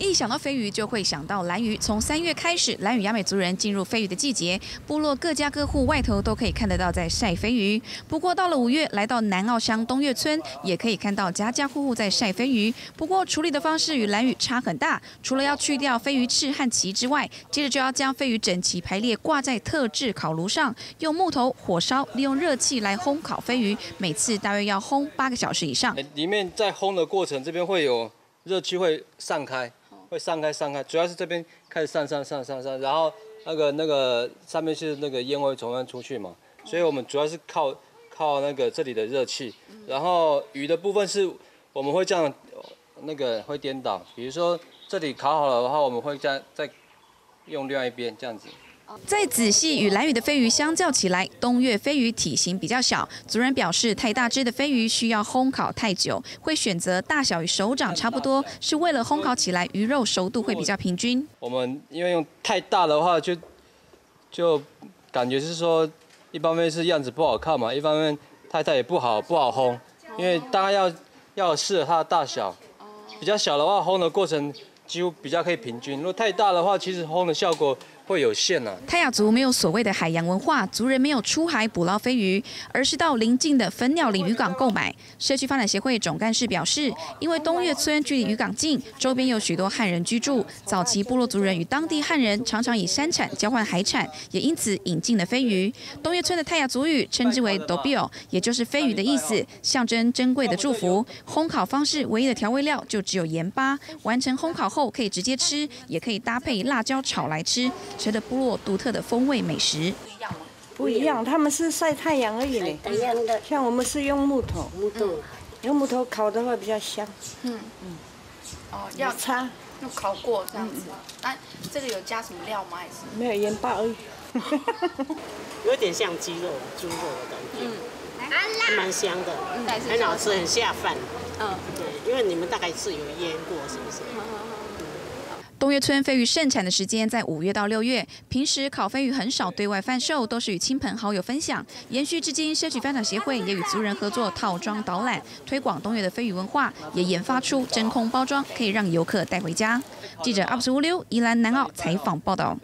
一想到飞鱼，就会想到蓝鱼。从三月开始，蓝屿亚美族人进入飞鱼的季节，部落各家各户外头都可以看得到在晒飞鱼。不过到了五月，来到南澳乡东岳村，也可以看到家家户户在晒飞鱼。不过处理的方式与蓝屿差很大，除了要去掉飞鱼翅和鳍之外，接着就要将飞鱼整齐排列挂在特制烤炉上，用木头火烧，利用热气来烘烤飞鱼，每次大约要烘八个小时以上。里面在烘的过程，这边会有热气会散开。会散开散开，主要是这边开始散散散散散，然后那个那个上面是那个烟会从那出去嘛，所以我们主要是靠靠那个这里的热气，然后鱼的部分是我们会这样那个会颠倒，比如说这里烤好了的话，我们会再再用另外一边这样子。再仔细与蓝屿的飞鱼相较起来，东岳飞鱼体型比较小。族人表示，太大只的飞鱼需要烘烤太久，会选择大小与手掌差不多，是为了烘烤起来鱼肉熟度会比较平均。我们因为用太大的话，就就感觉是说，一方面是样子不好看嘛，一方面太大也不好不好烘，因为大概要要适合它的大小。比较小的话，烘的过程几乎比较可以平均；如果太大的话，其实烘的效果。会有限呢。泰雅族没有所谓的海洋文化，族人没有出海捕捞飞鱼，而是到邻近的粉鸟岭渔港购买。社区发展协会总干事表示，因为东岳村距离渔港近，周边有许多汉人居住，早期部落族人与当地汉人常常以山产交换海产，也因此引进了飞鱼。东岳村的泰雅族语称之为 “dobio”，也就是飞鱼的意思，象征珍贵的祝福。烘烤方式唯一的调味料就只有盐巴，完成烘烤后可以直接吃，也可以搭配辣椒炒来吃。觉得部落独特的风味美食不一样吗？不一样，他们是晒太阳而已嘞。像我们是用木头，木头用木头烤的话比较香。嗯嗯。哦，要擦，用烤过这样子。那这个有加什么料吗？还是？没有盐巴而已。有点像鸡肉，猪肉的感觉。嗯。还蛮香的，很好吃，很下饭。嗯。对，因为你们大概是有腌过，是不是？东岳村飞鱼盛产的时间在五月到六月，平时烤飞鱼很少对外贩售，都是与亲朋好友分享。延续至今，社区发展协会也与族人合作套装导览，推广东岳的飞鱼文化，也研发出真空包装，可以让游客带回家。记者阿布斯乌溜，宜兰南澳采访报道。